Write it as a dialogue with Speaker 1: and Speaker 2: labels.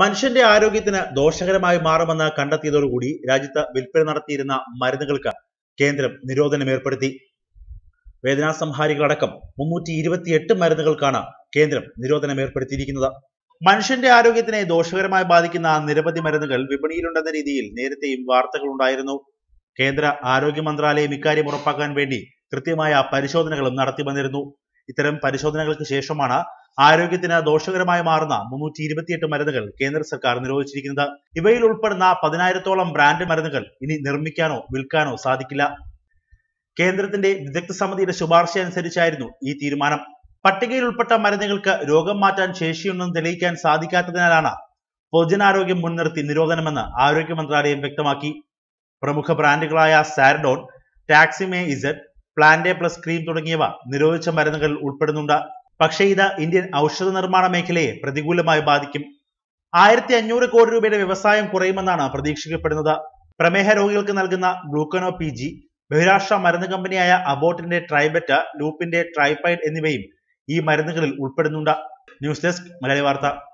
Speaker 1: മനുഷ്യന്റെ ആരോഗ്യത്തിന് ദോഷകരമായി മാറുമെന്ന് കണ്ടെത്തിയതോടുകൂടി രാജ്യത്ത് വിൽപ്പന നടത്തിയിരുന്ന മരുന്നുകൾക്ക് കേന്ദ്രം നിരോധനം ഏർപ്പെടുത്തി. വേദനാസംഹാരികളടക്കം മുന്നൂറ്റി ഇരുപത്തിയെട്ട് മരുന്നുകൾക്കാണ് കേന്ദ്രം നിരോധനം ഏർപ്പെടുത്തിയിരിക്കുന്നത്. മനുഷ്യന്റെ ആരോഗ്യത്തിനെ ദോഷകരമായി ബാധിക്കുന്ന നിരവധി മരുന്നുകൾ വിപണിയിലുണ്ടെന്ന രീതിയിൽ നേരത്തെയും വാർത്തകൾ ഉണ്ടായിരുന്നു കേന്ദ്ര ആരോഗ്യ മന്ത്രാലയം ഇക്കാര്യം ഉറപ്പാക്കാൻ വേണ്ടി കൃത്യമായ പരിശോധനകളും നടത്തി വന്നിരുന്നു. ഇത്തരം പരിശോധനകൾക്ക് ശേഷമാണ് ആരോഗ്യത്തിന് ദോഷകരമായി മാറുന്ന മുന്നൂറ്റി ഇരുപത്തിയെട്ട് മരുന്നുകൾ കേന്ദ്ര സർക്കാർ നിരോധിച്ചിരിക്കുന്നത്. ഇവയിൽ ഉൾപ്പെടുന്ന പതിനായിരത്തോളം ബ്രാൻഡ് മരുന്നുകൾ ഇനി നിർമ്മിക്കാനോ വിൽക്കാനോ സാധിക്കില്ല. കേന്ദ്രത്തിന്റെ വിദഗ്ധ സമിതിയുടെ ശുപാർശ അനുസരിച്ചായിരുന്നു ഈ തീരുമാനം. പട്ടികയിൽ ഉൾപ്പെട്ട മരുന്നുകൾക്ക് രോഗം മാറ്റാൻ ശേഷിയുണ്ടെന്ന് തെളിയിക്കാൻ സാധിക്കാത്തതിനാലാണ് പൊതുജനാരോഗ്യം മുൻനിർത്തി നിരോധനമെന്ന് ആരോഗ്യ മന്ത്രാലയം വ്യക്തമാക്കി. പ്രമുഖ ബ്രാൻഡുകളായ സാരഡോൺ ടാക്സിമേ ഇസഡ് പ്ലാന്റേ പ്ലസ് ക്രീം തുടങ്ങിയവ നിരോധിച്ച മരുന്നുകളിൽ ഉൾപ്പെടുന്നുണ്ട്. പക്ഷേ ഇത് ഇന്ത്യൻ ഔഷധ നിർമ്മാണ മേഖലയെ പ്രതികൂലമായി ബാധിക്കും. ആയിരത്തി അഞ്ഞൂറ് കോടി രൂപയുടെ വ്യവസായം കുറയുമെന്നാണ് പ്രതീക്ഷിക്കപ്പെടുന്നത്. പ്രമേഹ രോഗികൾക്ക് നൽകുന്ന ഗ്ലൂക്കനോ പി ജി ബഹിരാഷ്ട്ര മരുന്ന് കമ്പനിയായ അബോട്ടിന്റെ ട്രൈബെറ്റ ലൂപ്പിന്റെ ട്രൈപൈഡ് എന്നിവയും ഈ മരുന്നുകളിൽ ഉൾപ്പെടുന്നുണ്ട്. ന്യൂസ് ഡെസ്ക് മലയാളി വാർത്ത.